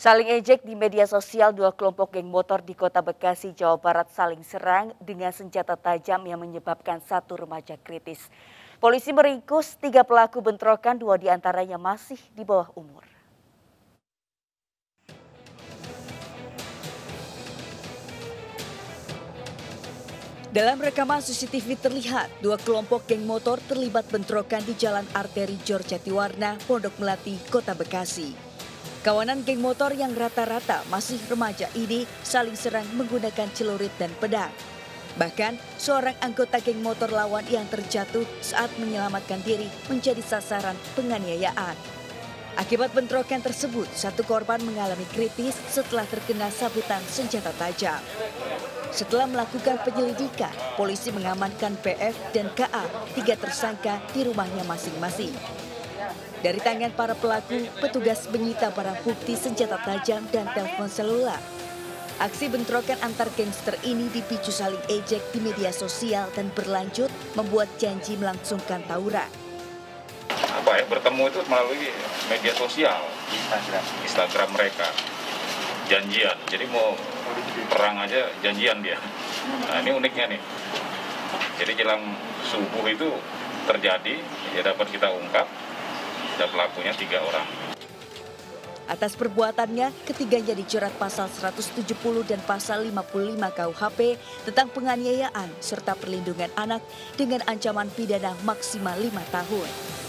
Saling ejek di media sosial dua kelompok geng motor di kota Bekasi, Jawa Barat saling serang dengan senjata tajam yang menyebabkan satu remaja kritis. Polisi meringkus tiga pelaku bentrokan, dua di antaranya masih di bawah umur. Dalam rekaman CCTV terlihat dua kelompok geng motor terlibat bentrokan di Jalan Arteri Jor Jatiwarna, Pondok Melati, Kota Bekasi. Kawanan geng motor yang rata-rata masih remaja ini saling serang menggunakan celurit dan pedang. Bahkan seorang anggota geng motor lawan yang terjatuh saat menyelamatkan diri menjadi sasaran penganiayaan. Akibat bentrokan tersebut, satu korban mengalami kritis setelah terkena sabutan senjata tajam. Setelah melakukan penyelidikan, polisi mengamankan PF dan KA, tiga tersangka di rumahnya masing-masing. Dari tangan para pelaku, petugas menyita barang bukti senjata tajam dan telepon seluler. Aksi bentrokan antar gangster ini dipicu saling ejek di media sosial dan berlanjut membuat janji melangsungkan tawuran. Apa ya, bertemu itu melalui media sosial, Instagram, Instagram mereka. Janjian, jadi mau perang aja janjian dia. Nah ini uniknya nih. Jadi jelang subuh itu terjadi, ya dapat kita ungkap, ada pelakunya tiga orang. Atas perbuatannya, ketiganya dijerat pasal 170 dan pasal 55 KUHP tentang penganiayaan serta perlindungan anak dengan ancaman pidana maksimal lima tahun.